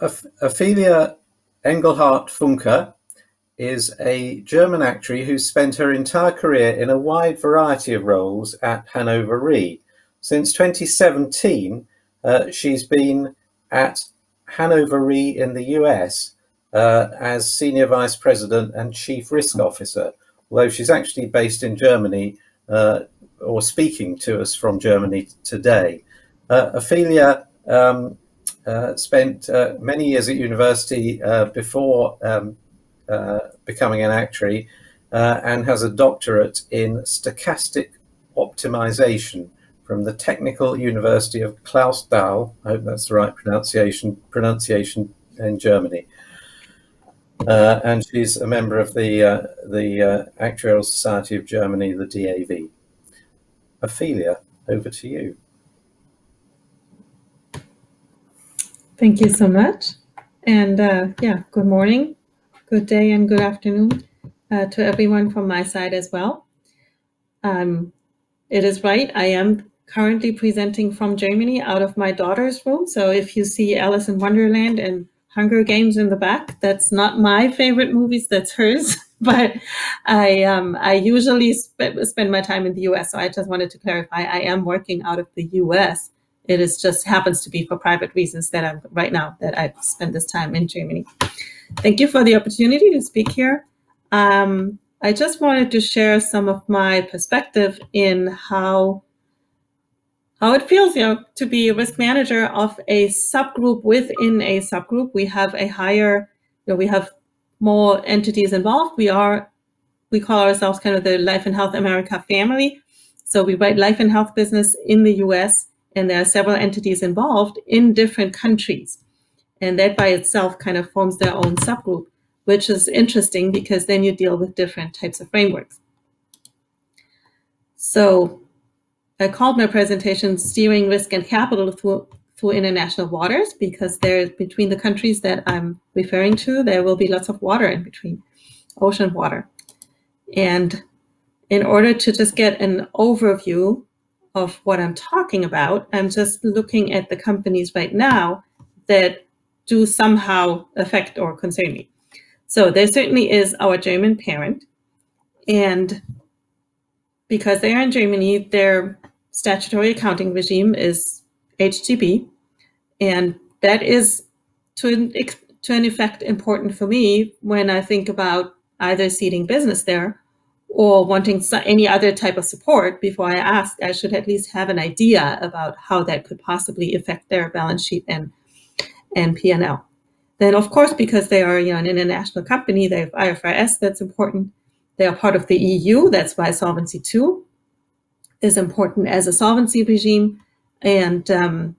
Ophelia Engelhardt Funke is a German actress who spent her entire career in a wide variety of roles at Hannover Re. Since 2017, uh, she's been at Hannover Re in the US uh, as Senior Vice President and Chief Risk Officer, although she's actually based in Germany uh, or speaking to us from Germany today. Uh, Ophelia um, spent uh, many years at university uh, before um, uh, becoming an actuary and has a doctorate in stochastic optimization from the Technical University of Clausthal. I hope that's the right pronunciation pronunciation in Germany. Uh, and she's a member of the uh, the uh, Actuarial Society of Germany, the DAV. Ophelia, over to you. Thank you so much. And uh, yeah, good morning, good day, and good afternoon uh, to everyone from my side as well. Um, it is right, I am currently presenting from Germany out of my daughter's room. So if you see Alice in Wonderland and Hunger Games in the back, that's not my favorite movies, that's hers. but I um, I usually sp spend my time in the US. So I just wanted to clarify I am working out of the US it is just happens to be for private reasons that I'm right now that I spend this time in Germany. Thank you for the opportunity to speak here. Um, I just wanted to share some of my perspective in how how it feels, you know, to be a risk manager of a subgroup within a subgroup. We have a higher, you know, we have more entities involved. We are, we call ourselves kind of the Life and Health America family. So we write life and health business in the US and there are several entities involved in different countries. And that by itself kind of forms their own subgroup, which is interesting because then you deal with different types of frameworks. So I called my presentation Steering Risk and Capital through, through International Waters because there, between the countries that I'm referring to, there will be lots of water in between, ocean water. And in order to just get an overview of what I'm talking about. I'm just looking at the companies right now that do somehow affect or concern me. So there certainly is our German parent. And because they are in Germany, their statutory accounting regime is HGB. And that is to an, to an effect important for me when I think about either ceding business there or wanting any other type of support before I ask, I should at least have an idea about how that could possibly affect their balance sheet and and P&L. Then, of course, because they are you know, an international company, they have IFRS, that's important. They are part of the EU, that's why Solvency II is important as a solvency regime. And um,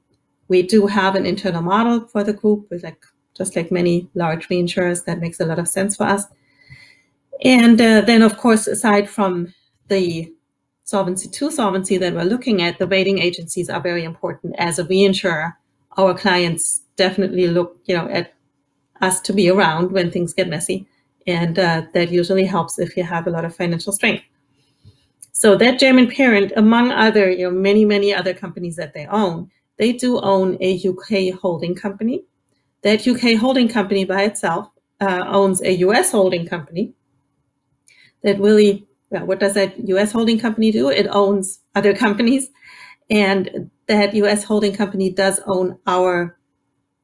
we do have an internal model for the group, with like just like many large reinsurers, that makes a lot of sense for us. And uh, then, of course, aside from the Solvency II solvency that we're looking at, the rating agencies are very important. As a reinsurer, our clients definitely look, you know, at us to be around when things get messy. And uh, that usually helps if you have a lot of financial strength. So that German parent, among other, you know, many, many other companies that they own, they do own a UK holding company. That UK holding company by itself uh, owns a US holding company that really, well, what does that US holding company do? It owns other companies. And that US holding company does own our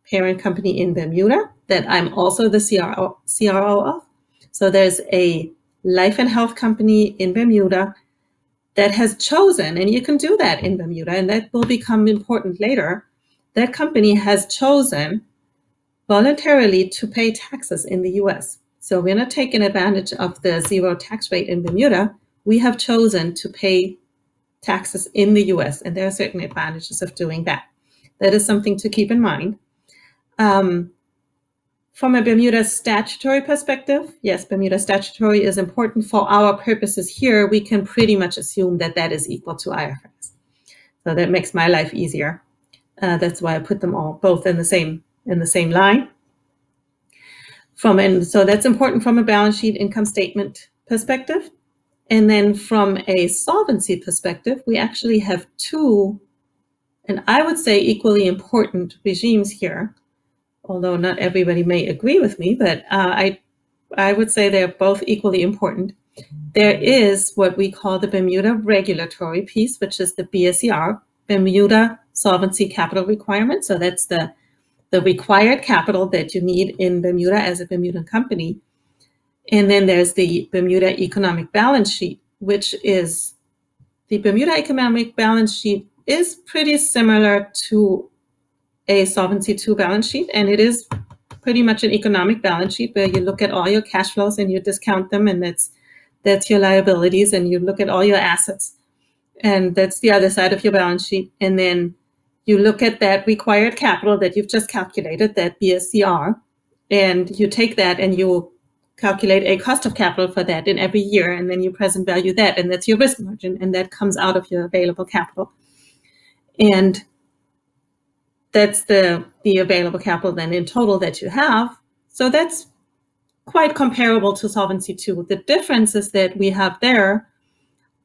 parent company in Bermuda that I'm also the CRO, CRO of. So there's a life and health company in Bermuda that has chosen, and you can do that in Bermuda, and that will become important later. That company has chosen voluntarily to pay taxes in the US. So we're not taking advantage of the zero tax rate in Bermuda. We have chosen to pay taxes in the US, and there are certain advantages of doing that. That is something to keep in mind. Um, from a Bermuda statutory perspective, yes, Bermuda statutory is important for our purposes here. We can pretty much assume that that is equal to IFRS. So that makes my life easier. Uh, that's why I put them all both in the same in the same line from and so that's important from a balance sheet income statement perspective. And then from a solvency perspective, we actually have two, and I would say equally important regimes here. although not everybody may agree with me, but uh, I, I would say they're both equally important. There is what we call the Bermuda regulatory piece, which is the BSCR, Bermuda Solvency Capital Requirement. So that's the, the required capital that you need in Bermuda as a Bermudan company. And then there's the Bermuda Economic Balance Sheet, which is the Bermuda Economic Balance Sheet is pretty similar to a Solvency II balance sheet, and it is pretty much an economic balance sheet where you look at all your cash flows and you discount them, and that's that's your liabilities, and you look at all your assets, and that's the other side of your balance sheet, and then you look at that required capital that you've just calculated, that BSCR, and you take that and you calculate a cost of capital for that in every year, and then you present value that, and that's your risk margin, and that comes out of your available capital. And that's the, the available capital then in total that you have. So that's quite comparable to Solvency II. The differences that we have there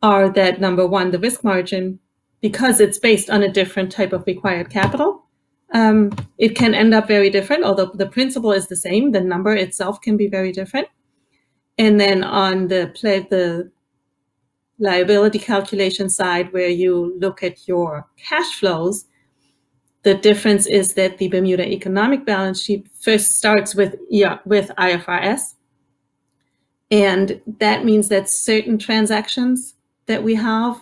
are that number one, the risk margin, because it's based on a different type of required capital, um, it can end up very different, although the principle is the same. The number itself can be very different. And then on the play, the liability calculation side, where you look at your cash flows, the difference is that the Bermuda economic balance sheet first starts with, with IFRS. And that means that certain transactions that we have,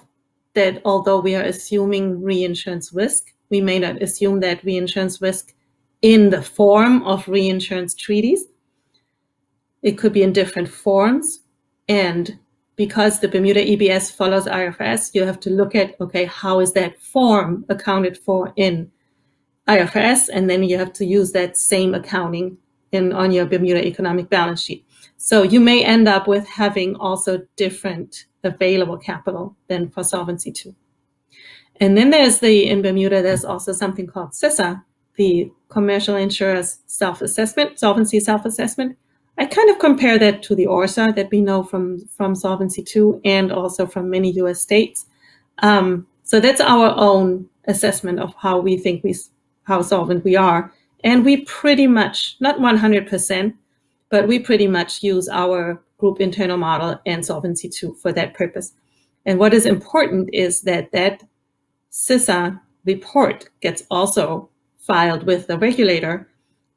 that although we are assuming reinsurance risk, we may not assume that reinsurance risk in the form of reinsurance treaties. It could be in different forms. And because the Bermuda EBS follows IFRS, you have to look at, okay, how is that form accounted for in IFRS, and then you have to use that same accounting in on your Bermuda economic balance sheet. So you may end up with having also different available capital than for Solvency II. And then there's the, in Bermuda, there's also something called CISSA, the Commercial Insurers Self-Assessment, Solvency Self-Assessment. I kind of compare that to the ORSA that we know from, from Solvency II and also from many US states. Um, so that's our own assessment of how we think we how solvent we are. And we pretty much, not 100%, but we pretty much use our group internal model and Solvency II for that purpose. And what is important is that that CISSA report gets also filed with the regulator.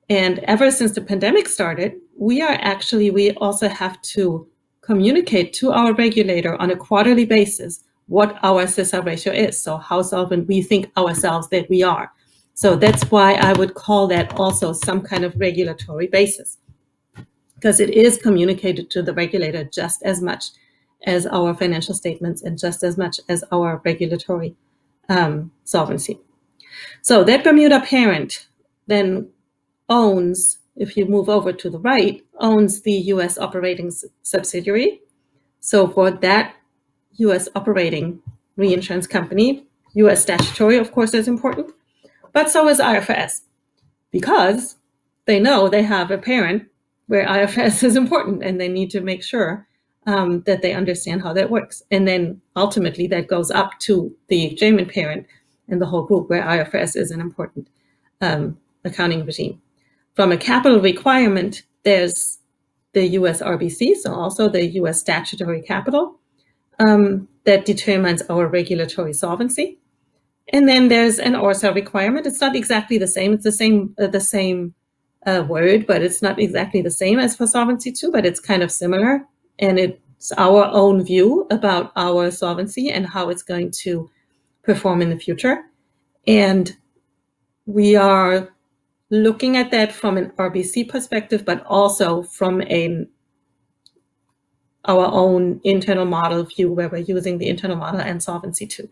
And ever since the pandemic started, we are actually, we also have to communicate to our regulator on a quarterly basis what our CISSA ratio is. So how solvent we think ourselves that we are. So that's why I would call that also some kind of regulatory basis, because it is communicated to the regulator just as much as our financial statements and just as much as our regulatory um, solvency. So that Bermuda parent then owns, if you move over to the right, owns the US operating subsidiary. So for that US operating reinsurance company, US statutory, of course, is important. But so is IFRS because they know they have a parent where IFRS is important and they need to make sure um, that they understand how that works. And then ultimately that goes up to the German parent and the whole group where IFRS is an important um, accounting regime. From a capital requirement, there's the US RBC, so also the US statutory capital um, that determines our regulatory solvency. And then there's an ORSA requirement. It's not exactly the same. It's the same uh, the same uh, word, but it's not exactly the same as for Solvency II, but it's kind of similar. And it's our own view about our solvency and how it's going to perform in the future. And we are looking at that from an RBC perspective, but also from a our own internal model view where we're using the internal model and Solvency II.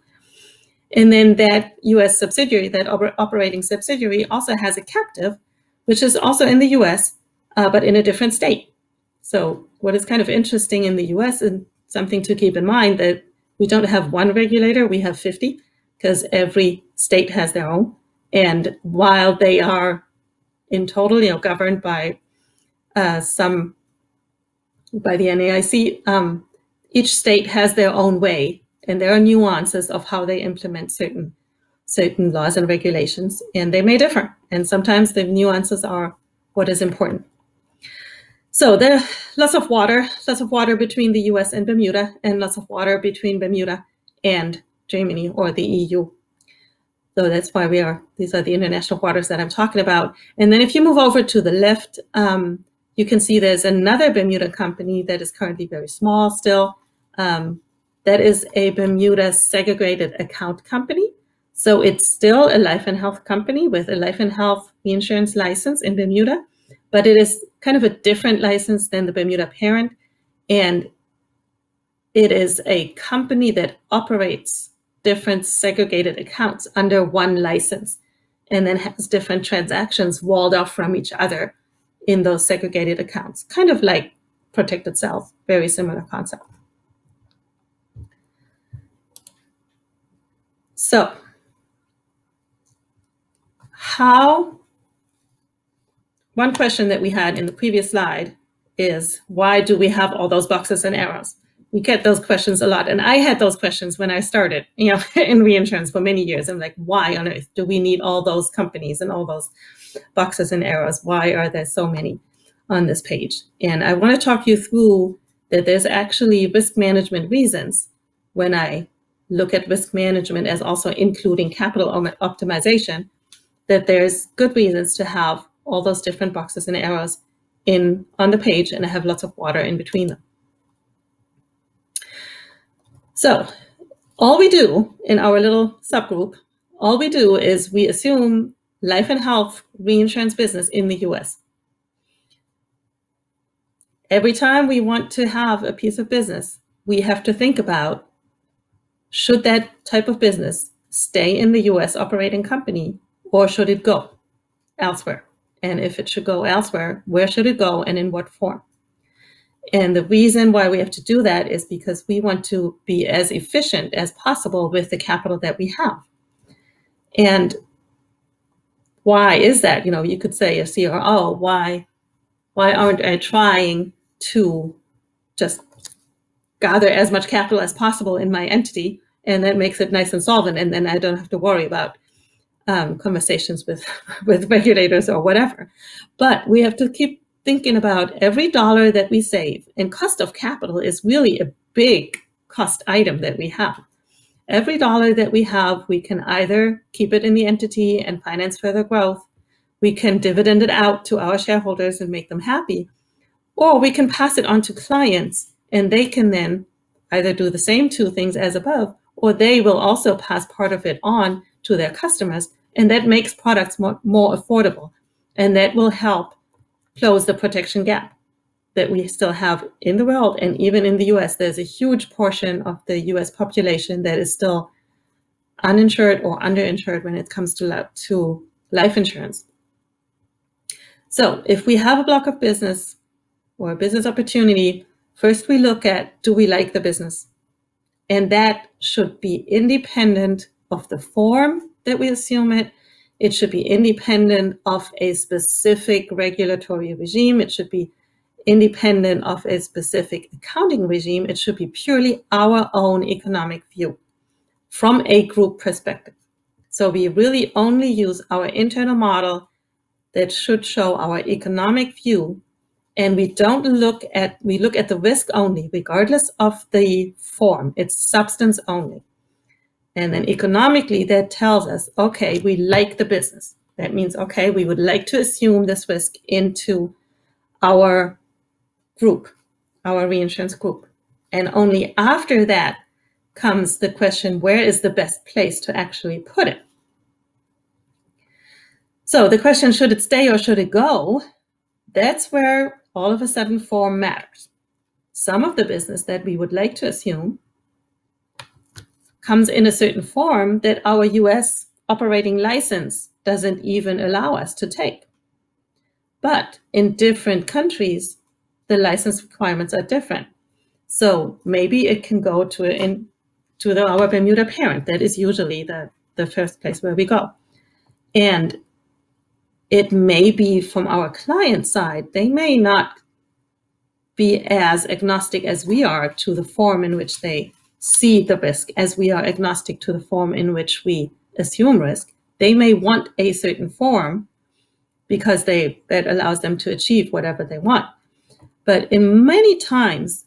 And then that US subsidiary, that operating subsidiary also has a captive, which is also in the US, uh, but in a different state. So what is kind of interesting in the US and something to keep in mind that we don't have one regulator, we have 50 because every state has their own. And while they are in total, you know, governed by uh, some, by the NAIC, um, each state has their own way and there are nuances of how they implement certain certain laws and regulations, and they may differ. And sometimes the nuances are what is important. So there are lots of water, lots of water between the US and Bermuda, and lots of water between Bermuda and Germany or the EU. So that's why we are, these are the international waters that I'm talking about. And then if you move over to the left, um, you can see there's another Bermuda company that is currently very small still. Um, that is a Bermuda segregated account company. So it's still a life and health company with a life and health insurance license in Bermuda, but it is kind of a different license than the Bermuda parent. And it is a company that operates different segregated accounts under one license and then has different transactions walled off from each other in those segregated accounts, kind of like protected cells, very similar concept. So how, one question that we had in the previous slide is why do we have all those boxes and arrows? We get those questions a lot. And I had those questions when I started, you know, in reinsurance for many years. I'm like, why on earth do we need all those companies and all those boxes and arrows? Why are there so many on this page? And I want to talk you through that there's actually risk management reasons when I look at risk management as also including capital optimization, that there's good reasons to have all those different boxes and arrows in on the page and I have lots of water in between them. So all we do in our little subgroup, all we do is we assume life and health reinsurance business in the US. Every time we want to have a piece of business, we have to think about should that type of business stay in the US operating company or should it go elsewhere? And if it should go elsewhere, where should it go and in what form? And the reason why we have to do that is because we want to be as efficient as possible with the capital that we have. And why is that? You know, you could say a CRO, why, why aren't I trying to just gather as much capital as possible in my entity, and that makes it nice and solvent, and then I don't have to worry about um, conversations with with regulators or whatever. But we have to keep thinking about every dollar that we save, and cost of capital is really a big cost item that we have. Every dollar that we have, we can either keep it in the entity and finance further growth, we can dividend it out to our shareholders and make them happy, or we can pass it on to clients and they can then either do the same two things as above, or they will also pass part of it on to their customers. And that makes products more, more affordable. And that will help close the protection gap that we still have in the world. And even in the US, there's a huge portion of the US population that is still uninsured or underinsured when it comes to, to life insurance. So if we have a block of business or a business opportunity First, we look at do we like the business? And that should be independent of the form that we assume it. It should be independent of a specific regulatory regime. It should be independent of a specific accounting regime. It should be purely our own economic view from a group perspective. So we really only use our internal model that should show our economic view and we don't look at, we look at the risk only, regardless of the form, it's substance only. And then economically, that tells us, okay, we like the business. That means, okay, we would like to assume this risk into our group, our reinsurance group. And only after that comes the question, where is the best place to actually put it? So the question, should it stay or should it go? That's where all of a sudden form matters. Some of the business that we would like to assume comes in a certain form that our US operating license doesn't even allow us to take. But in different countries, the license requirements are different. So maybe it can go to, in, to the, our Bermuda parent. That is usually the, the first place where we go. And it may be from our client side, they may not be as agnostic as we are to the form in which they see the risk, as we are agnostic to the form in which we assume risk, they may want a certain form because they that allows them to achieve whatever they want. But in many times,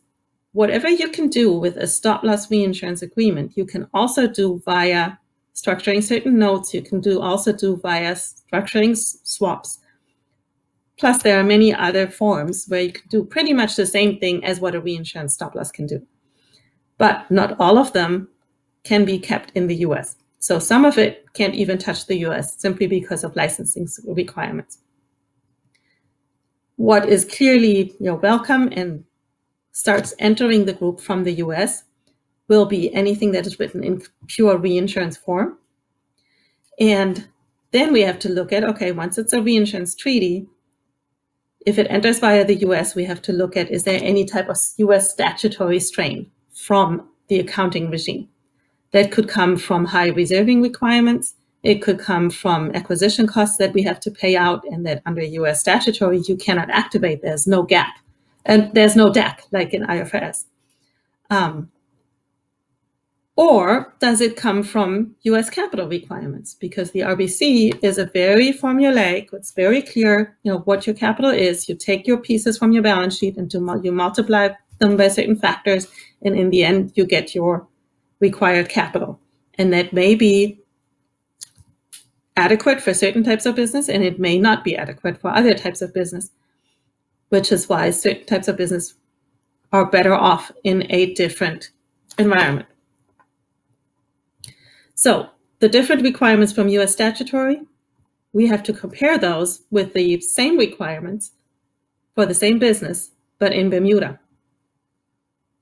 whatever you can do with a stop loss reinsurance agreement, you can also do via structuring certain notes. You can do also do via structuring swaps. Plus, there are many other forms where you can do pretty much the same thing as what a reinsurance stop loss can do. But not all of them can be kept in the US. So some of it can't even touch the US simply because of licensing requirements. What is clearly you know, welcome and starts entering the group from the US will be anything that is written in pure reinsurance form. And then we have to look at, okay, once it's a reinsurance treaty, if it enters via the US, we have to look at, is there any type of US statutory strain from the accounting regime? That could come from high reserving requirements. It could come from acquisition costs that we have to pay out and that under US statutory, you cannot activate. There's no gap. And there's no DAC like in IFRS. Um, or does it come from US capital requirements? Because the RBC is a very formulaic, it's very clear, you know, what your capital is. You take your pieces from your balance sheet and you multiply them by certain factors, and in the end, you get your required capital. And that may be adequate for certain types of business, and it may not be adequate for other types of business, which is why certain types of business are better off in a different environment. So the different requirements from US statutory, we have to compare those with the same requirements for the same business, but in Bermuda.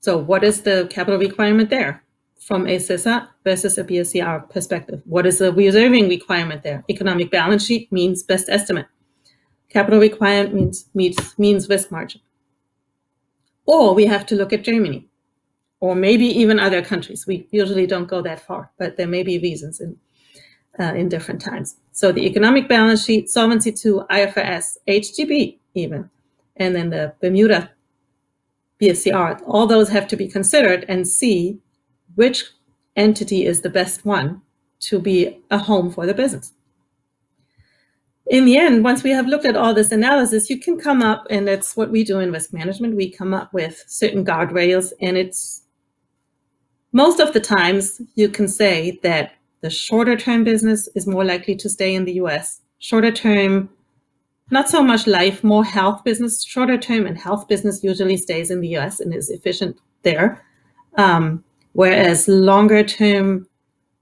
So what is the capital requirement there? from a CISSA versus a BSCR perspective. What is the reserving requirement there? Economic balance sheet means best estimate. Capital requirement means, means, means risk margin. Or we have to look at Germany, or maybe even other countries. We usually don't go that far, but there may be reasons in, uh, in different times. So the economic balance sheet, Solvency II, IFRS, HGB even, and then the Bermuda BSCR, all those have to be considered and see which entity is the best one to be a home for the business. In the end, once we have looked at all this analysis, you can come up, and that's what we do in risk management. We come up with certain guardrails, and it's most of the times you can say that the shorter term business is more likely to stay in the US. Shorter term, not so much life, more health business. Shorter term and health business usually stays in the US and is efficient there. Um, Whereas longer term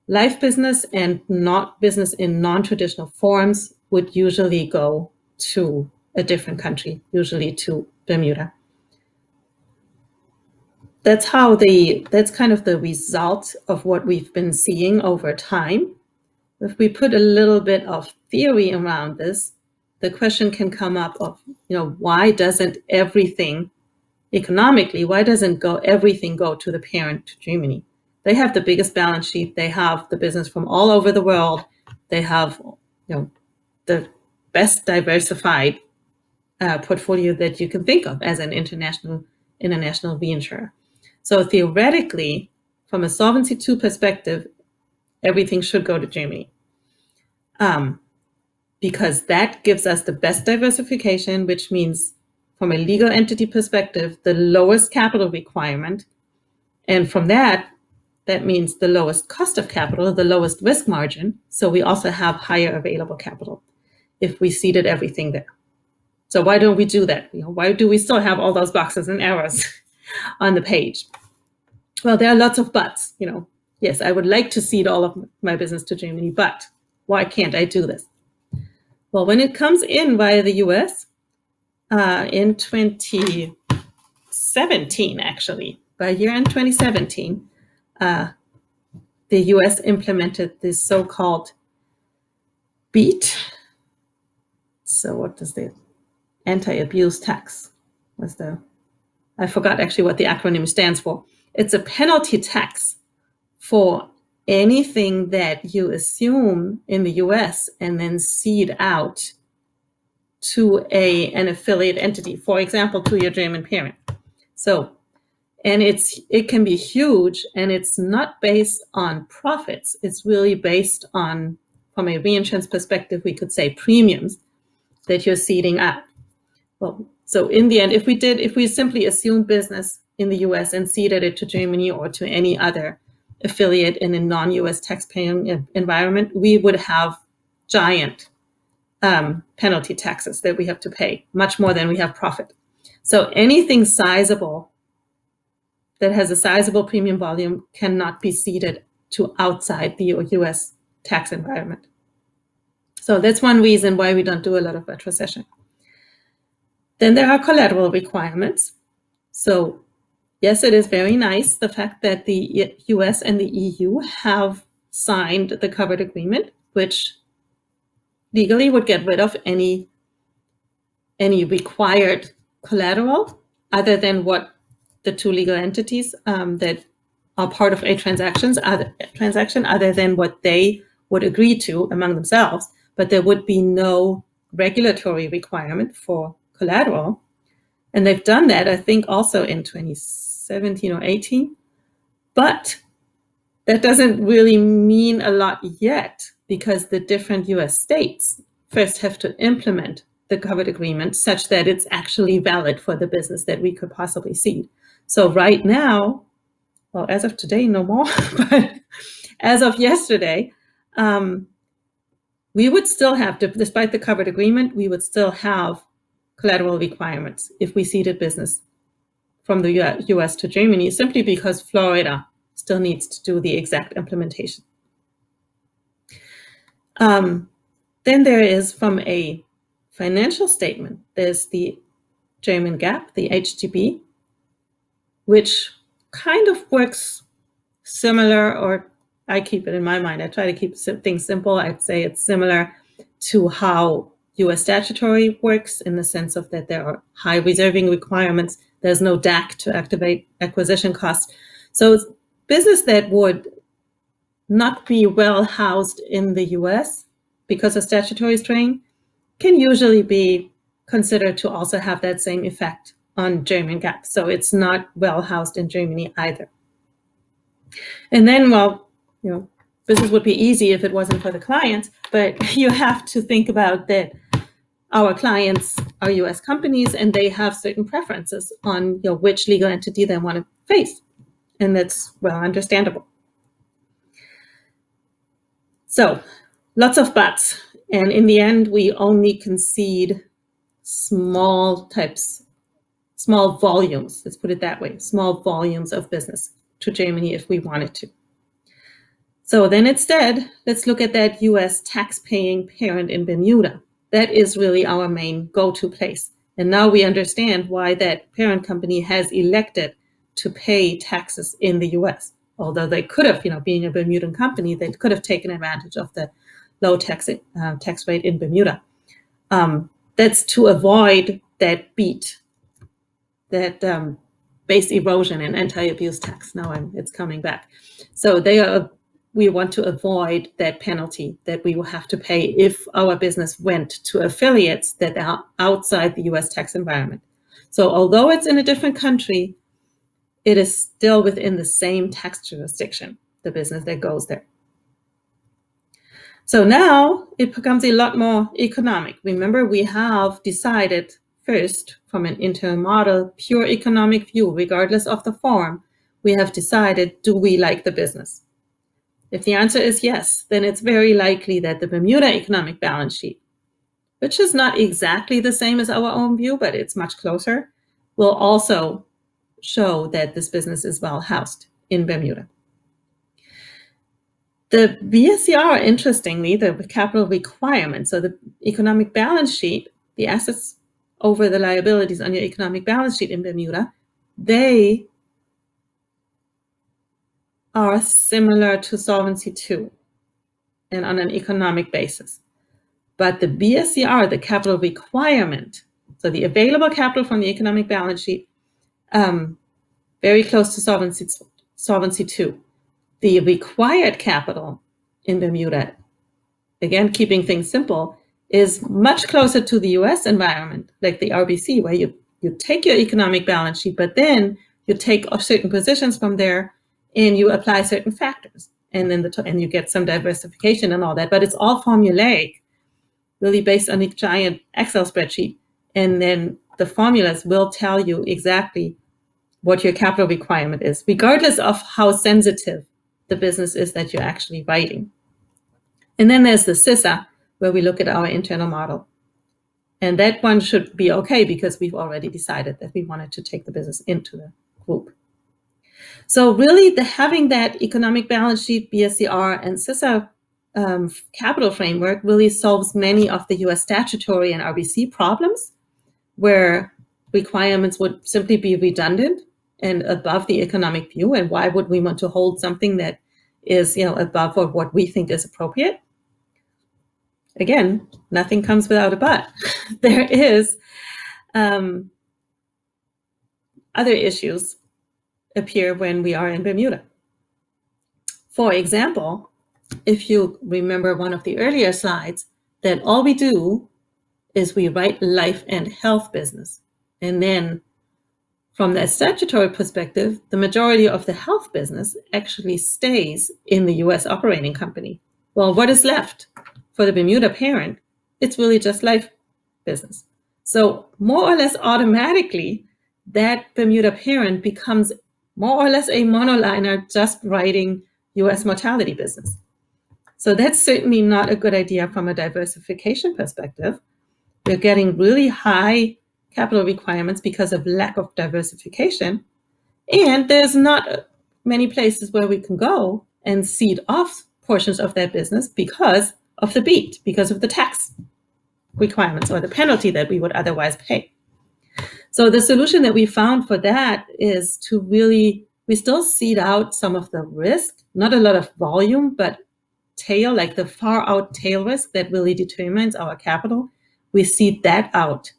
life business and not business in non-traditional forms would usually go to a different country, usually to Bermuda. That's how the, that's kind of the result of what we've been seeing over time. If we put a little bit of theory around this, the question can come up of, you know, why doesn't everything economically, why doesn't go everything go to the parent, to Germany? They have the biggest balance sheet. They have the business from all over the world. They have, you know, the best diversified uh, portfolio that you can think of as an international international reinsurer. So theoretically, from a Solvency II perspective, everything should go to Germany. Um, because that gives us the best diversification, which means from a legal entity perspective, the lowest capital requirement. And from that, that means the lowest cost of capital, the lowest risk margin. So we also have higher available capital if we ceded everything there. So why don't we do that? You know, why do we still have all those boxes and arrows on the page? Well, there are lots of buts. You know, yes, I would like to cede all of my business to Germany, but why can't I do this? Well, when it comes in via the US, uh, in 2017, actually, by year end 2017, uh, the US implemented this so-called BEAT. So what does the anti-abuse tax was the, I forgot actually what the acronym stands for. It's a penalty tax for anything that you assume in the US and then cede out to a, an affiliate entity, for example, to your German parent. So and it's it can be huge and it's not based on profits it's really based on from a reinsurance perspective we could say premiums that you're ceding up. well so in the end if we did if we simply assumed business in the us and ceded it to germany or to any other affiliate in a non-us taxpaying environment we would have giant um, penalty taxes that we have to pay much more than we have profit so anything sizable that has a sizable premium volume cannot be ceded to outside the US tax environment. So that's one reason why we don't do a lot of retrocession. Then there are collateral requirements. So yes, it is very nice the fact that the US and the EU have signed the covered agreement, which legally would get rid of any, any required collateral other than what the two legal entities um, that are part of a transactions other, transaction other than what they would agree to among themselves, but there would be no regulatory requirement for collateral. And they've done that, I think, also in 2017 or 18. But that doesn't really mean a lot yet because the different US states first have to implement the covered agreement such that it's actually valid for the business that we could possibly see. So right now, well, as of today, no more, but as of yesterday, um, we would still have, to, despite the covered agreement, we would still have collateral requirements if we ceded business from the US to Germany, simply because Florida still needs to do the exact implementation. Um, then there is from a financial statement, there's the German GAAP, the HGB, which kind of works similar, or I keep it in my mind. I try to keep things simple. I'd say it's similar to how US statutory works in the sense of that there are high reserving requirements. There's no DAC to activate acquisition costs. So business that would not be well housed in the US because of statutory strain can usually be considered to also have that same effect on German GAAP. So it's not well housed in Germany either. And then, well, you know, business would be easy if it wasn't for the clients, but you have to think about that our clients are US companies and they have certain preferences on you know, which legal entity they want to face. And that's well understandable. So lots of buts. And in the end, we only concede small types small volumes, let's put it that way, small volumes of business to Germany if we wanted to. So then instead, let's look at that US tax-paying parent in Bermuda. That is really our main go-to place. And now we understand why that parent company has elected to pay taxes in the US. Although they could have, you know, being a Bermudan company, they could have taken advantage of the low tax, uh, tax rate in Bermuda. Um, that's to avoid that beat that um, base erosion and anti-abuse tax. Now I'm, it's coming back. So they are, we want to avoid that penalty that we will have to pay if our business went to affiliates that are outside the US tax environment. So although it's in a different country, it is still within the same tax jurisdiction, the business that goes there. So now it becomes a lot more economic. Remember, we have decided First, from an internal model, pure economic view, regardless of the form, we have decided, do we like the business? If the answer is yes, then it's very likely that the Bermuda economic balance sheet, which is not exactly the same as our own view, but it's much closer, will also show that this business is well housed in Bermuda. The BSCR, interestingly, the capital requirement, so the economic balance sheet, the assets over the liabilities on your economic balance sheet in Bermuda, they are similar to Solvency II and on an economic basis. But the BSCR, the capital requirement, so the available capital from the economic balance sheet, um, very close to Solvency, Solvency II. The required capital in Bermuda, again, keeping things simple, is much closer to the US environment, like the RBC, where you, you take your economic balance sheet, but then you take certain positions from there and you apply certain factors and then the and you get some diversification and all that but it's all formulaic really based on a giant excel spreadsheet. And then the formulas will tell you exactly what your capital requirement is regardless of how sensitive the business is that you're actually writing. And then there's the CISSA where we look at our internal model. And that one should be okay because we've already decided that we wanted to take the business into the group. So really the having that economic balance sheet, BSCR and CISSA um, capital framework really solves many of the US statutory and RBC problems where requirements would simply be redundant and above the economic view. And why would we want to hold something that is you know, above what we think is appropriate? again, nothing comes without a but. there is um, other issues appear when we are in Bermuda. For example, if you remember one of the earlier slides, that all we do is we write life and health business. And then from that statutory perspective, the majority of the health business actually stays in the US operating company. Well, what is left? for the Bermuda parent, it's really just life business. So more or less automatically, that Bermuda parent becomes more or less a monoliner just writing US mortality business. So that's certainly not a good idea from a diversification perspective. We're getting really high capital requirements because of lack of diversification. And there's not many places where we can go and cede off portions of that business because of the BEAT because of the tax requirements or the penalty that we would otherwise pay. So the solution that we found for that is to really, we still cede out some of the risk, not a lot of volume, but tail, like the far out tail risk that really determines our capital. We cede that out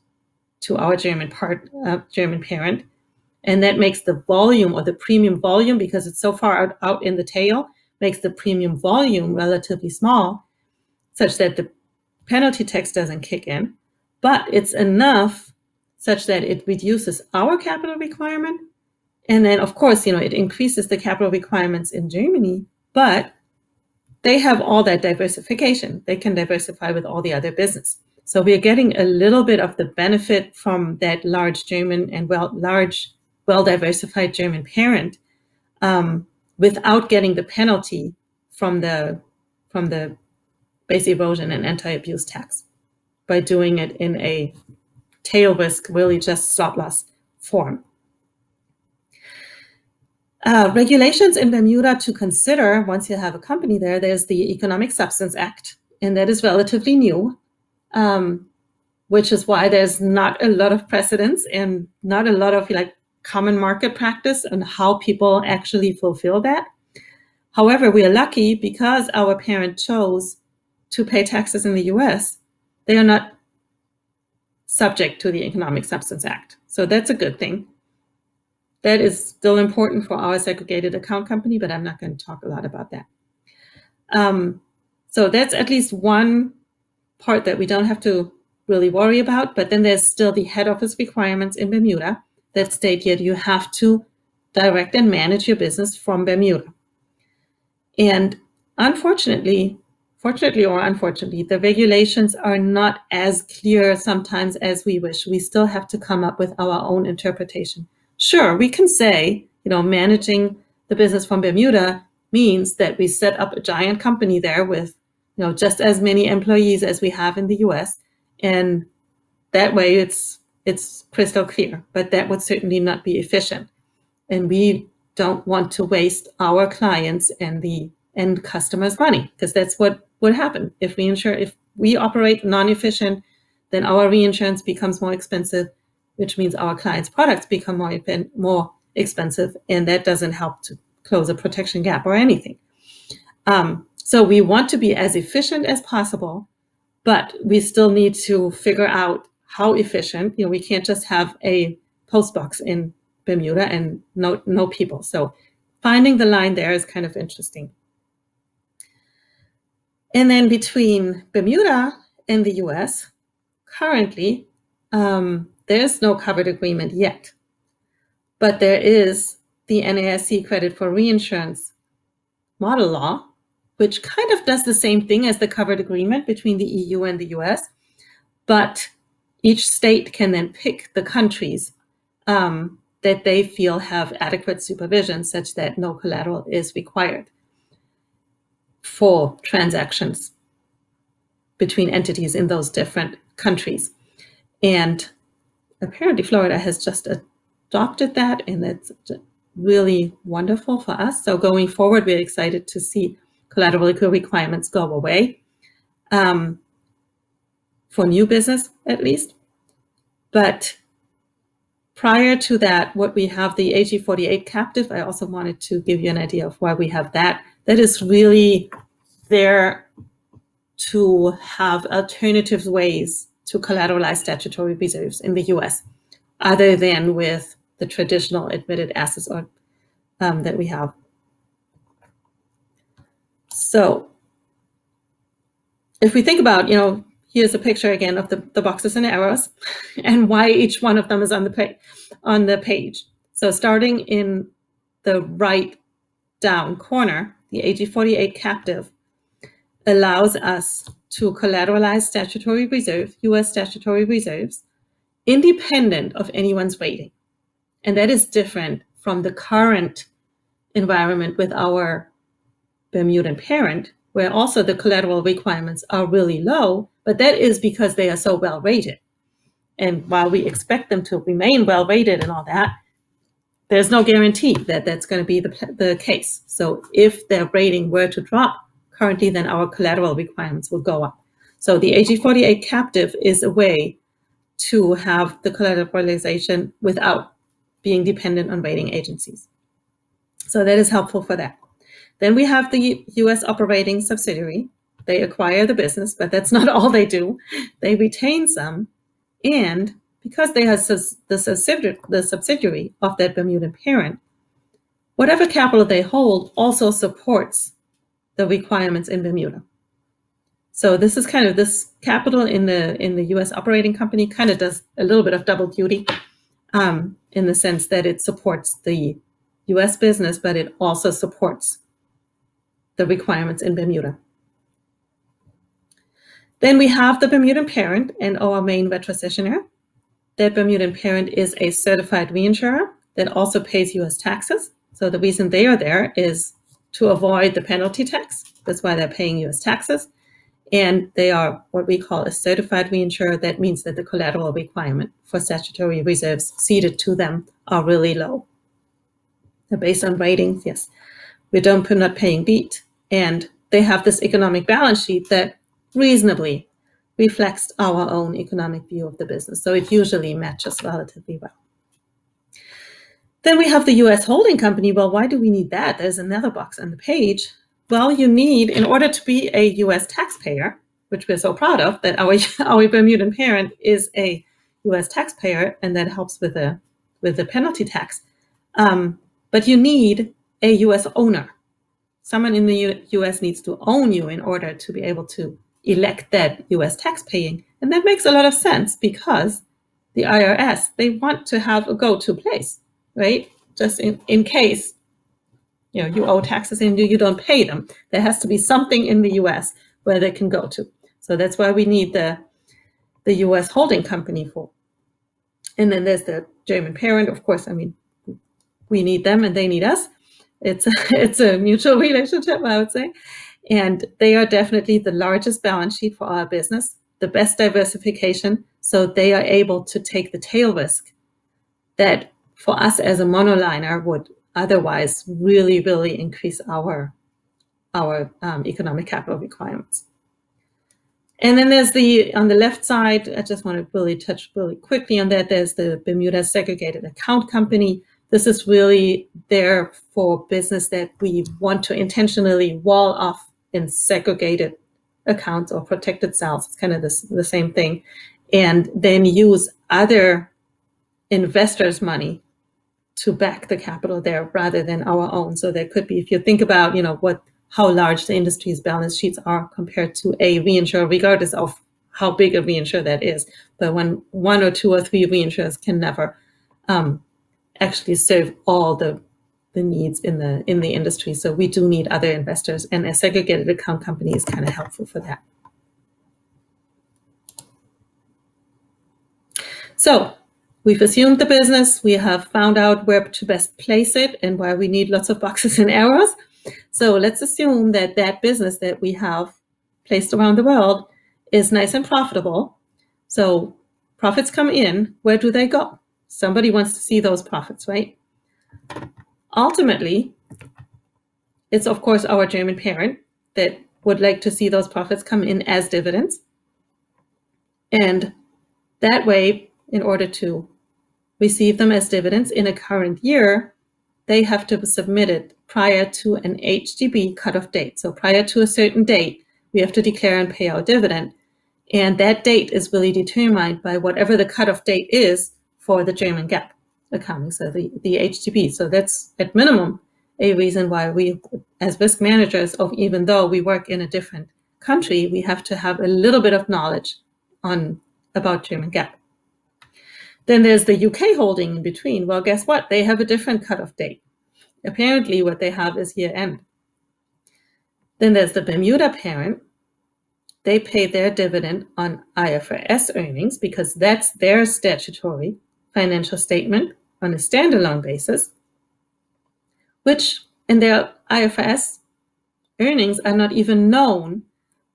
to our German part, uh, German parent. And that makes the volume or the premium volume, because it's so far out, out in the tail, makes the premium volume relatively small such that the penalty tax doesn't kick in, but it's enough such that it reduces our capital requirement. And then, of course, you know, it increases the capital requirements in Germany, but they have all that diversification. They can diversify with all the other business. So we are getting a little bit of the benefit from that large German and well, large, well-diversified German parent um, without getting the penalty from the from the base erosion and anti-abuse tax by doing it in a tail risk, really just stop loss form. Uh, regulations in Bermuda to consider once you have a company there, there's the Economic Substance Act, and that is relatively new, um, which is why there's not a lot of precedence and not a lot of like common market practice on how people actually fulfill that. However, we are lucky because our parent chose to pay taxes in the US, they are not subject to the Economic Substance Act. So that's a good thing. That is still important for our segregated account company, but I'm not going to talk a lot about that. Um, so that's at least one part that we don't have to really worry about. But then there's still the head office requirements in Bermuda that state yet you have to direct and manage your business from Bermuda. And unfortunately, fortunately or unfortunately, the regulations are not as clear sometimes as we wish. We still have to come up with our own interpretation. Sure, we can say, you know, managing the business from Bermuda means that we set up a giant company there with, you know, just as many employees as we have in the US. And that way it's it's crystal clear, but that would certainly not be efficient. And we don't want to waste our clients and the end customers' money because that's what would happen. If we insure if we operate non-efficient then our reinsurance becomes more expensive which means our clients products become more more expensive and that doesn't help to close a protection gap or anything. Um, so we want to be as efficient as possible but we still need to figure out how efficient. You know we can't just have a post box in bermuda and no no people. So finding the line there is kind of interesting and then between Bermuda and the US, currently, um, there's no covered agreement yet. But there is the NAIC credit for reinsurance model law, which kind of does the same thing as the covered agreement between the EU and the US, but each state can then pick the countries um, that they feel have adequate supervision such that no collateral is required for transactions between entities in those different countries. And apparently Florida has just adopted that and it's really wonderful for us. So going forward, we're excited to see collateral requirements go away um, for new business at least. But prior to that, what we have the AG48 captive, I also wanted to give you an idea of why we have that. That is really there to have alternative ways to collateralize statutory reserves in the US, other than with the traditional admitted assets or, um, that we have. So if we think about, you know, here's a picture again of the, the boxes and arrows and why each one of them is on the, on the page. So starting in the right down corner, the AG48 captive allows us to collateralize statutory reserve, US statutory reserves, independent of anyone's rating. And that is different from the current environment with our Bermudan parent, where also the collateral requirements are really low, but that is because they are so well rated. And while we expect them to remain well rated and all that, there's no guarantee that that's going to be the, the case. So if their rating were to drop currently, then our collateral requirements will go up. So the AG48 captive is a way to have the collateralization without being dependent on rating agencies. So that is helpful for that. Then we have the US operating subsidiary. They acquire the business, but that's not all they do. They retain some. And because they have the subsidiary, the subsidiary of that Bermudan parent, whatever capital they hold also supports the requirements in Bermuda. So this is kind of this capital in the in the U.S. operating company kind of does a little bit of double duty um, in the sense that it supports the U.S. business, but it also supports the requirements in Bermuda. Then we have the Bermudan parent and our main retrocessionaire. That Bermudan parent is a certified reinsurer that also pays U.S. taxes. So the reason they are there is to avoid the penalty tax. That's why they're paying U.S. taxes. And they are what we call a certified reinsurer. That means that the collateral requirement for statutory reserves ceded to them are really low. They're based on ratings, yes. We don't put not paying beat. And they have this economic balance sheet that reasonably reflects our own economic view of the business. So it usually matches relatively well. Then we have the US holding company. Well, why do we need that? There's another box on the page. Well, you need, in order to be a US taxpayer, which we're so proud of, that our, our Bermudan parent is a US taxpayer, and that helps with the, with the penalty tax. Um, but you need a US owner. Someone in the U US needs to own you in order to be able to elect that US tax paying. And that makes a lot of sense because the IRS, they want to have a go-to place, right? Just in, in case you know you owe taxes and you, you don't pay them. There has to be something in the US where they can go to. So that's why we need the the US holding company for. And then there's the German parent, of course. I mean, we need them and they need us. It's a, it's a mutual relationship, I would say. And they are definitely the largest balance sheet for our business, the best diversification. So they are able to take the tail risk that for us as a monoliner would otherwise really, really increase our, our um, economic capital requirements. And then there's the, on the left side, I just want to really touch really quickly on that. There's the Bermuda Segregated Account Company. This is really there for business that we want to intentionally wall off in segregated accounts or protected cells. It's kind of this, the same thing. And then use other investors' money to back the capital there rather than our own. So there could be, if you think about, you know, what how large the industry's balance sheets are compared to a reinsurer, regardless of how big a reinsurer that is. But when one or two or three reinsurers can never um, actually serve all the the needs in the in the industry. So we do need other investors, and a segregated account company is kind of helpful for that. So we've assumed the business, we have found out where to best place it and why we need lots of boxes and arrows. So let's assume that that business that we have placed around the world is nice and profitable. So profits come in, where do they go? Somebody wants to see those profits, right? Ultimately, it's of course our German parent that would like to see those profits come in as dividends. And that way, in order to receive them as dividends in a current year, they have to submit it prior to an HGB cutoff date. So prior to a certain date, we have to declare and pay our dividend. And that date is really determined by whatever the cutoff date is for the German GAAP accounting, so the, the HGB. So that's at minimum a reason why we, as risk managers, of even though we work in a different country, we have to have a little bit of knowledge on about German GAAP. Then there's the UK holding in between. Well, guess what? They have a different cutoff date. Apparently, what they have is year end. Then there's the Bermuda parent. They pay their dividend on IFRS earnings because that's their statutory financial statement on a standalone basis, which in their IFRS earnings are not even known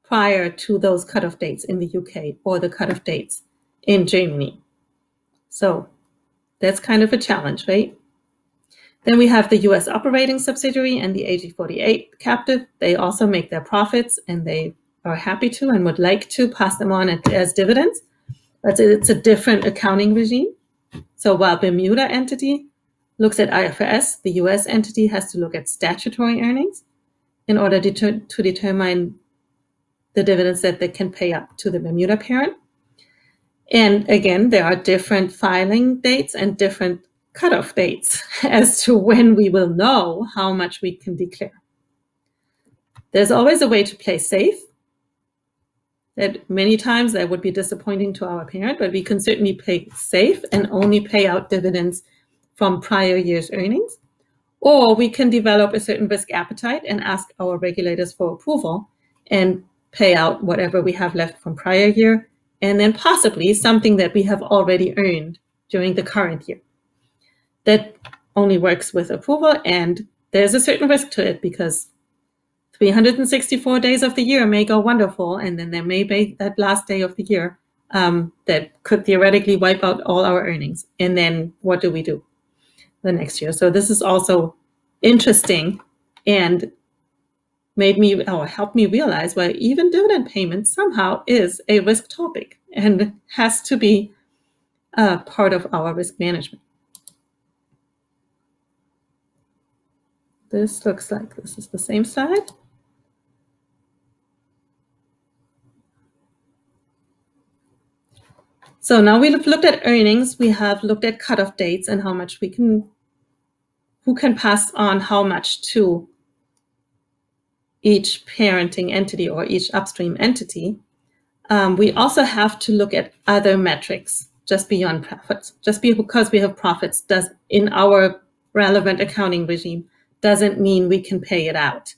prior to those cutoff dates in the UK or the cutoff dates in Germany. So that's kind of a challenge, right? Then we have the US operating subsidiary and the AG48 captive. They also make their profits and they are happy to and would like to pass them on as dividends. But it's a different accounting regime. So while Bermuda entity looks at IFRS, the US entity has to look at statutory earnings in order to, to determine the dividends that they can pay up to the Bermuda parent. And again, there are different filing dates and different cutoff dates as to when we will know how much we can declare. There's always a way to play safe. That many times that would be disappointing to our parent, but we can certainly play safe and only pay out dividends from prior year's earnings. Or we can develop a certain risk appetite and ask our regulators for approval and pay out whatever we have left from prior year and then possibly something that we have already earned during the current year. That only works with approval, and there's a certain risk to it because 364 days of the year may go wonderful, and then there may be that last day of the year um, that could theoretically wipe out all our earnings. And then what do we do the next year? So this is also interesting and made me or helped me realize well even dividend payment somehow is a risk topic and has to be a part of our risk management this looks like this is the same side so now we've looked at earnings we have looked at cutoff dates and how much we can who can pass on how much to each parenting entity or each upstream entity, um, we also have to look at other metrics just beyond profits. Just because we have profits does in our relevant accounting regime doesn't mean we can pay it out.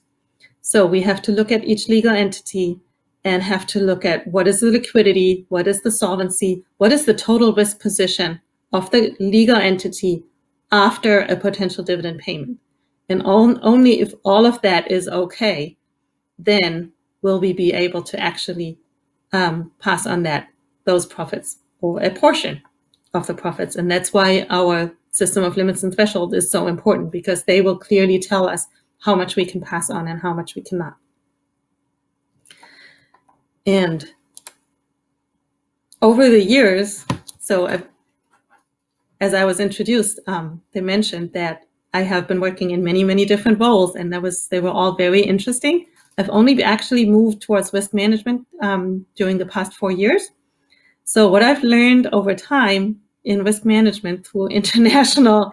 So we have to look at each legal entity and have to look at what is the liquidity, what is the solvency, what is the total risk position of the legal entity after a potential dividend payment. And on, only if all of that is okay, then will we be able to actually um, pass on that those profits or a portion of the profits. And that's why our system of limits and thresholds is so important because they will clearly tell us how much we can pass on and how much we cannot. And over the years, so I've, as I was introduced, um, they mentioned that I have been working in many, many different roles, and that was they were all very interesting. I've only actually moved towards risk management um, during the past four years. So what I've learned over time in risk management through international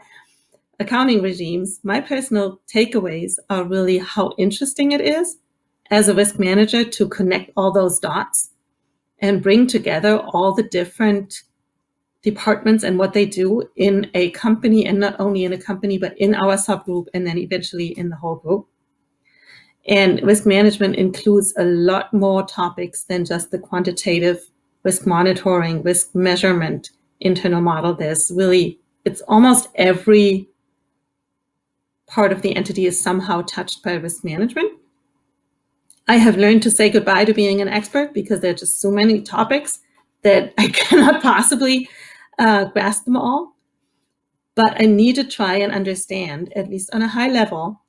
accounting regimes, my personal takeaways are really how interesting it is as a risk manager to connect all those dots and bring together all the different departments and what they do in a company and not only in a company but in our subgroup and then eventually in the whole group. And risk management includes a lot more topics than just the quantitative risk monitoring risk measurement internal model. There's really it's almost every part of the entity is somehow touched by risk management i have learned to say goodbye to being an expert because there are just so many topics that i cannot possibly uh, grasp them all, but I need to try and understand, at least on a high level.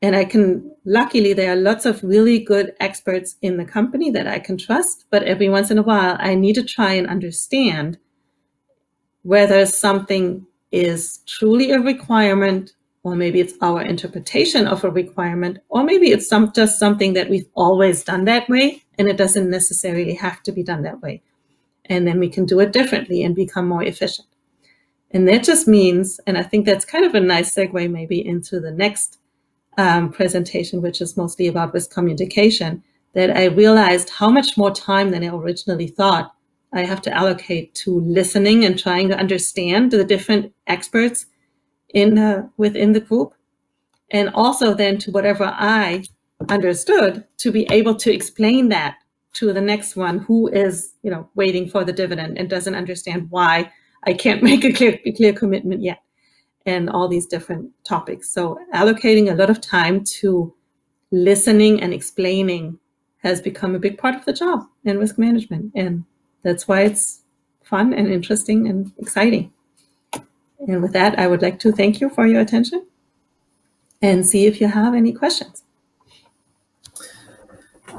And I can, luckily, there are lots of really good experts in the company that I can trust, but every once in a while, I need to try and understand whether something is truly a requirement, or maybe it's our interpretation of a requirement, or maybe it's some, just something that we've always done that way, and it doesn't necessarily have to be done that way and then we can do it differently and become more efficient. And that just means, and I think that's kind of a nice segue maybe into the next um, presentation, which is mostly about risk communication, that I realized how much more time than I originally thought I have to allocate to listening and trying to understand the different experts in uh, within the group, and also then to whatever I understood to be able to explain that to the next one who is, you know, waiting for the dividend and doesn't understand why I can't make a clear, clear commitment yet, and all these different topics. So allocating a lot of time to listening and explaining has become a big part of the job in risk management, and that's why it's fun and interesting and exciting. And with that, I would like to thank you for your attention and see if you have any questions.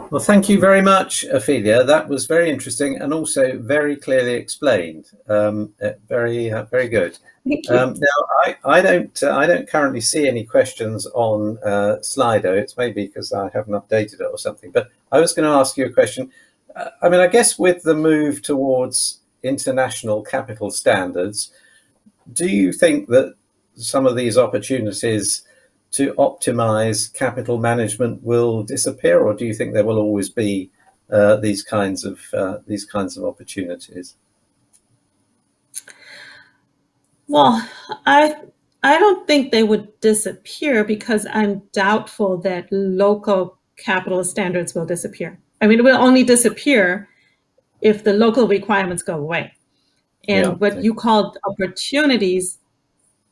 Well, thank you very much, Ophelia. That was very interesting and also very clearly explained. Um, uh, very, uh, very good. Um, now, I, I don't, uh, I don't currently see any questions on uh, Slido. It's maybe because I haven't updated it or something. But I was going to ask you a question. Uh, I mean, I guess with the move towards international capital standards, do you think that some of these opportunities to optimize capital management will disappear, or do you think there will always be uh, these kinds of uh, these kinds of opportunities? Well, I I don't think they would disappear because I'm doubtful that local capital standards will disappear. I mean, it will only disappear if the local requirements go away. And yeah, what you called opportunities,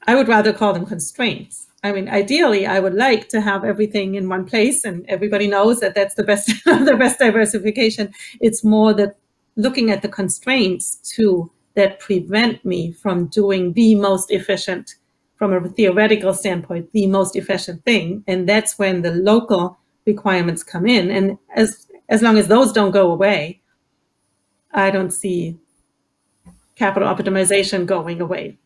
I would rather call them constraints I mean, ideally, I would like to have everything in one place, and everybody knows that that's the best the best diversification. It's more that looking at the constraints too that prevent me from doing the most efficient, from a theoretical standpoint, the most efficient thing, and that's when the local requirements come in. And as as long as those don't go away, I don't see capital optimization going away.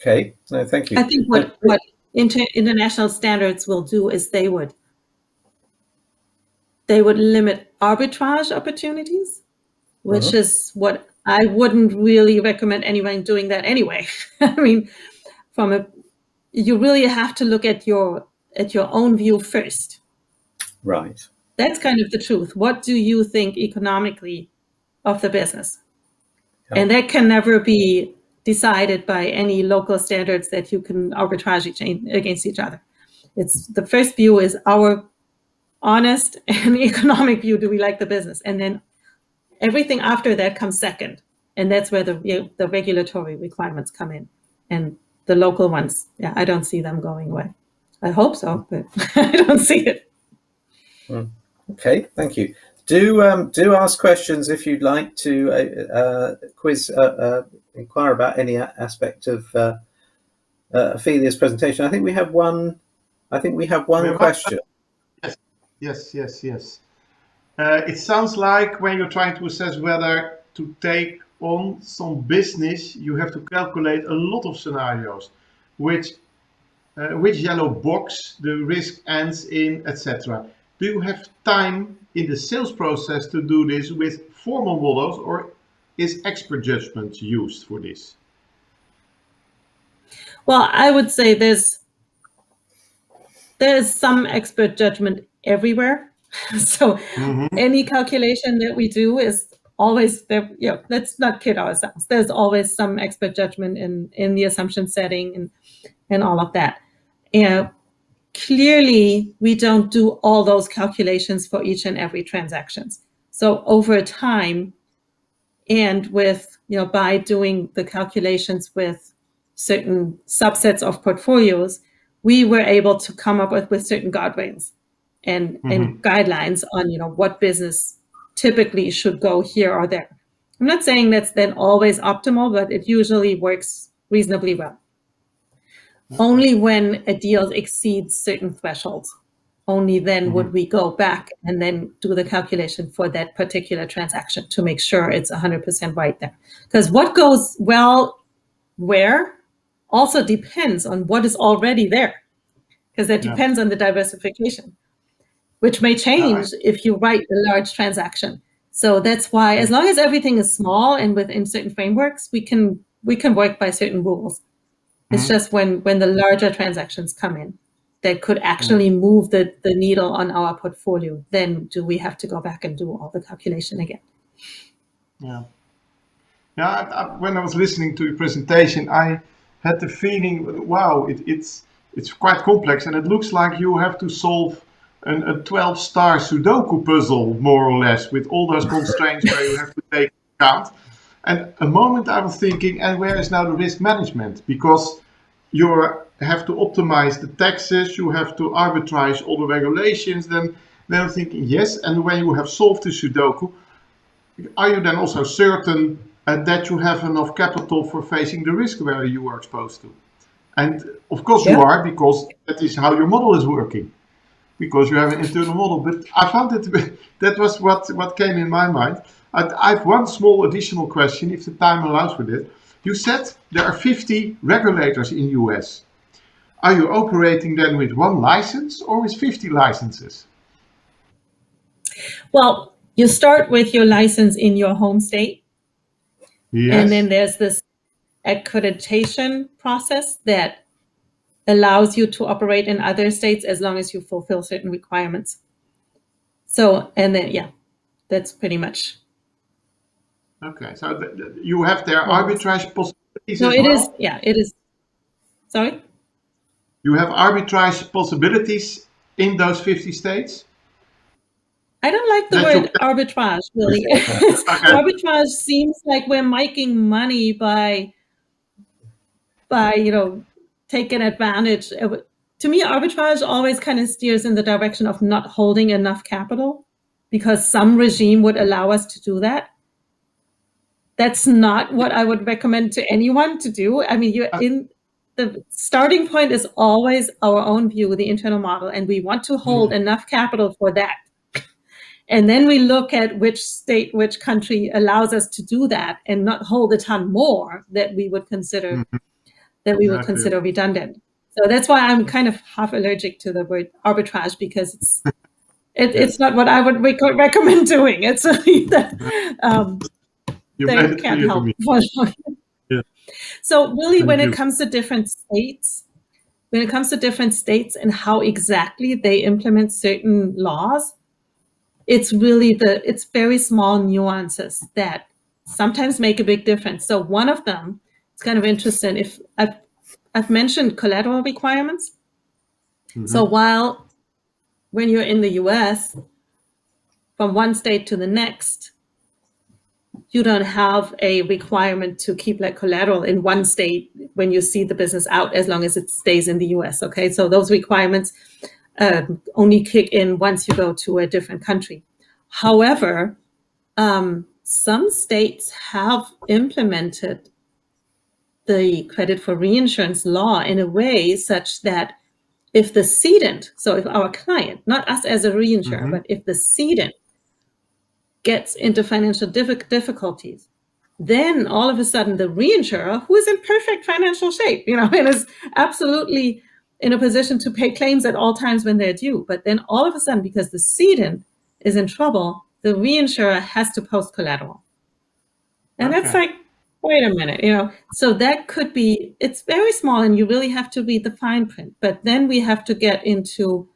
Okay, no, thank you. I think what, what inter- international standards will do is they would they would limit arbitrage opportunities, which uh-huh. is what I wouldn't really recommend anyone doing that anyway. I mean, from a you really have to look at your at your own view first. Right. That's kind of the truth. What do you think economically of the business? And that can never be decided by any local standards that you can arbitrage against each other. It's the first view is our honest and economic view. Do we like the business? And then everything after that comes second, and that's where the the regulatory requirements come in, and the local ones. Yeah, I don't see them going away. I hope so, but I don't see it. Hmm. Okay, thank you. Do um, do ask questions if you'd like to uh, uh, quiz uh, uh inquire about any aspect of uh, uh, Ophelia's presentation. I think we have one. I think we have one we question. Yes, yes, yes, yes. it sounds like when you're trying to assess whether to take on some business, you have to calculate a lot of scenarios, which which yellow box the risk ends in, etc. Do you have time in the sales process to do this with formal models or is expert judgment used for this? Well, I would say there's there's some expert judgment everywhere. so mm -hmm. any calculation that we do is always there. You know, let's not kid ourselves. There's always some expert judgment in in the assumption setting and and all of that. And clearly, we don't do all those calculations for each and every transactions. So over time, and with you know by doing the calculations with certain subsets of portfolios, we were able to come up with, with certain guardrails and, mm-hmm. and guidelines on you know what business typically should go here or there. I'm not saying that's then always optimal, but it usually works reasonably well. Only when a deal exceeds certain thresholds, only then mm-hmm. would we go back and then do the calculation for that particular transaction to make sure it's 100% right there. Because what goes well where also depends on what is already there, because that yeah. depends on the diversification which may change right. if you write a large transaction. So that's why, as long as everything is small and within certain frameworks, we can we can work by certain rules. Mm-hmm. It's just when when the larger transactions come in that could actually mm-hmm. move the the needle on our portfolio, then do we have to go back and do all the calculation again? Yeah, yeah. I, I, when I was listening to your presentation, I had the feeling, wow, it, it's it's quite complex, and it looks like you have to solve an, a 12 star Sudoku puzzle, more or less, with all those constraints where you have to take account. And a moment I was thinking, and where is now the risk management? Because you have to optimize the taxes, you have to arbitrage all the regulations. Then, then I'm thinking, yes, and when you have solved the Sudoku, are you then also certain uh, that you have enough capital for facing the risk where you are exposed to? And of course yeah. you are, because that is how your model is working because you have an internal model. But I found it, that was what, what came in my mind. I, have one small additional question, if the time allows for this. You said there are 50 regulators in US. Are you operating then with one license or with 50 licenses? Well, you start with your license in your home state. Yes. And then there's this accreditation process that allows you to operate in other states as long as you fulfill certain requirements. So, and then, yeah, that's pretty much. Okay, so th- th- you have their arbitrage possibilities. No, it well? is. Yeah, it is. Sorry. You have arbitrage possibilities in those fifty states. I don't like the that word arbitrage. Really, arbitrage seems like we're making money by by you know taking advantage. To me, arbitrage always kind of steers in the direction of not holding enough capital because some regime would allow us to do that. That's not what I would recommend to anyone to do. I mean, you're uh, in the starting point is always our own view, of the internal model, and we want to hold mm. enough capital for that. And then we look at which state, which country allows us to do that and not hold a ton more that we would consider mm-hmm that we would consider redundant. So that's why I'm kind of half allergic to the word arbitrage because it's it, it's not what I would rec- recommend doing. It's um, that can't help. yeah. So really, Thank when you. it comes to different states, when it comes to different states and how exactly they implement certain laws, it's really the it's very small nuances that sometimes make a big difference. So one of them it's kind of interesting. If I've, I've mentioned collateral requirements. Mm-hmm. So while when you're in the US, from one state to the next, you don't have a requirement to keep like collateral in one state when you cede the business out as long as it stays in the US. Okay, so those requirements uh, only kick in once you go to a different country. However, um, some states have implemented the credit for reinsurance law in a way such that if the cedent, so if our client, not us as a reinsurer, mm-hmm. but if the cedent gets into financial difficulties, then all of a sudden the reinsurer, who is in perfect financial shape, you know, and is absolutely in a position to pay claims at all times when they're due, but then all of a sudden, because the cedent is in trouble, the reinsurer has to post collateral. And okay. that's like wait a minute, you know, so that could be, it's very small and you really have to read the fine print. But then we have to get into,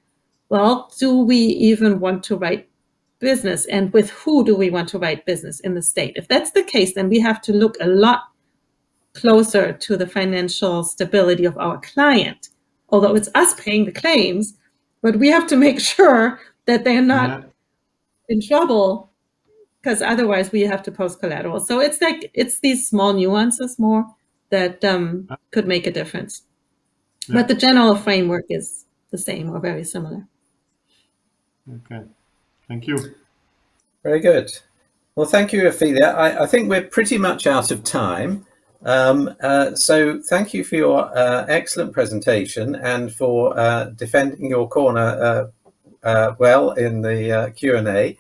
well, do we even want to write business and with who do we want to write business in the state. If that's the case, then we have to look a lot closer to the financial stability of our client. Although it's us paying the claims, but we have to make sure that they're not yeah. in trouble because otherwise we have to post collateral. So it's like it's these small nuances more that um, could make a difference. Yeah. But the general framework is the same or very similar. Okay, thank you. Very good. Well, thank you, Ophelia. I, I think we're pretty much out of time. Um, uh, so thank you for your uh, excellent presentation and for uh, defending your corner uh, uh, well in the uh, Q&A.